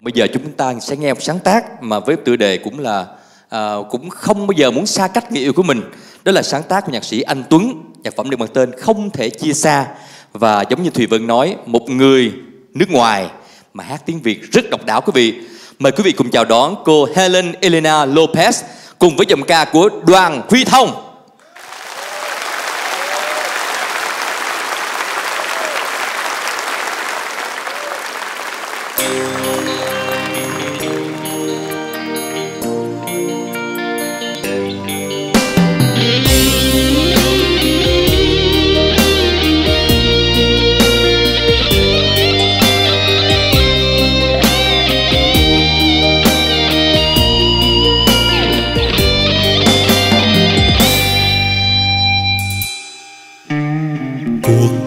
bây giờ chúng ta sẽ nghe một sáng tác mà với tựa đề cũng là à, cũng không bao giờ muốn xa cách người yêu của mình. Đó là sáng tác của nhạc sĩ anh tuấn nhạc phẩm được mang tên không thể chia xa. Và giống như thùy vân nói một người nước ngoài mà hát tiếng việt rất độc đáo quý vị. Mời quý vị cùng chào đón cô helen elena lopez cùng với giọng ca của đoàn huy thông.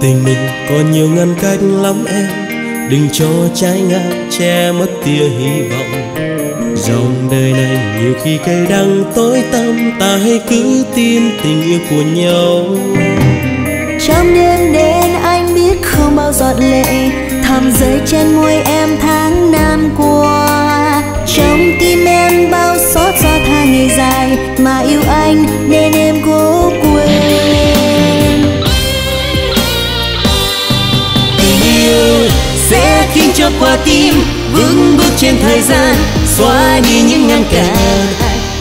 Tình mình còn nhiều ngăn cách lắm em. Đừng cho trái ngang che mất tia hy vọng. Dòng đời này nhiều khi cay đắng tối tăm, ta hãy cứ tin tình yêu của nhau. Trong đêm đến anh biết không bao giọt lệ. Thầm rơi trên môi em tháng năm của qua tim, vững bước trên thời gian, xóa đi những ngăn cản.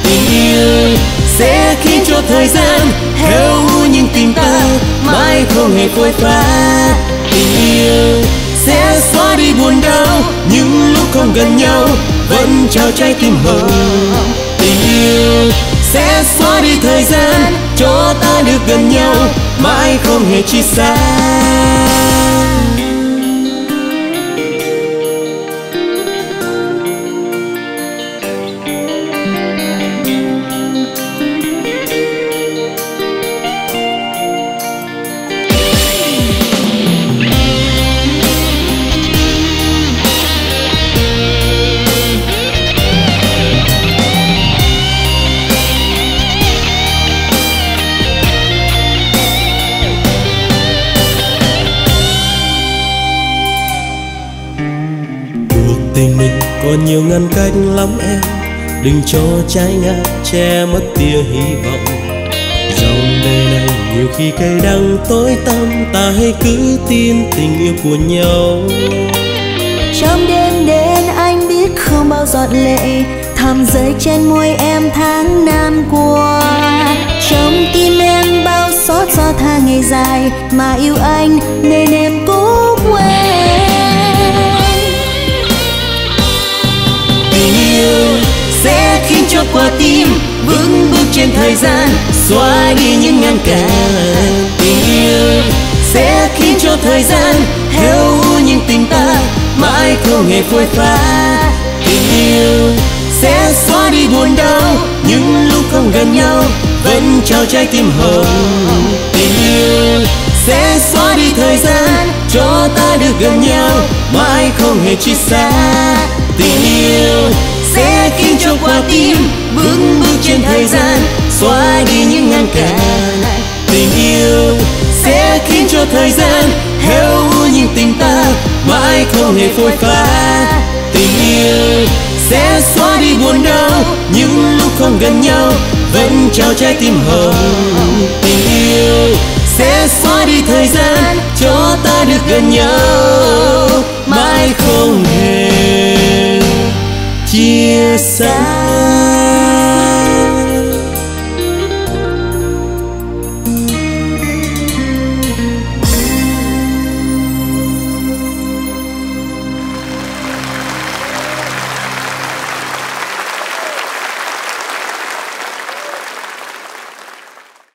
Tình yêu sẽ khiến cho thời gian héo những tình ta, mãi không hề phôi pha tình yêu sẽ xóa đi buồn đau, những lúc không gần nhau vẫn trao trái tim hồng. Tình yêu sẽ xóa đi thời gian, cho ta được gần nhau, mãi không hề chia xa. Tình mình còn nhiều ngăn cách lắm em. Đừng cho trái ngang che mất tia hy vọng. Dòng đời này nhiều khi cay đắng tối tăm, ta hãy cứ tin tình yêu của nhau. Trong đêm đến anh biết không bao giọt lệ thầm rơi trên môi em tháng năm qua trong tim em bao xót xa tha ngày dài, mà yêu anh nên em cố thời gian, xóa đi những ngăn cản. Tình yêu sẽ khiến cho thời gian héo những tình ta mãi không hề phôi pha tình yêu sẽ xóa đi buồn đau, những lúc không gần nhau vẫn trao trái tim hồng. Tình yêu sẽ xóa đi thời gian cho ta được gần nhau mãi không hề chia xa. Tình yêu sẽ khiến cho quả tim vững bước trên thời gian xóa đi những ngăn cản tình yêu sẽ khiến cho thời gian héo úa những tình ta mãi không hề phôi pha tình yêu sẽ xóa đi buồn đau. Những lúc không gần nhau vẫn trao trái tim hồng tình yêu sẽ xóa đi thời gian, cho ta được gần nhau. Mãi không hề chia xa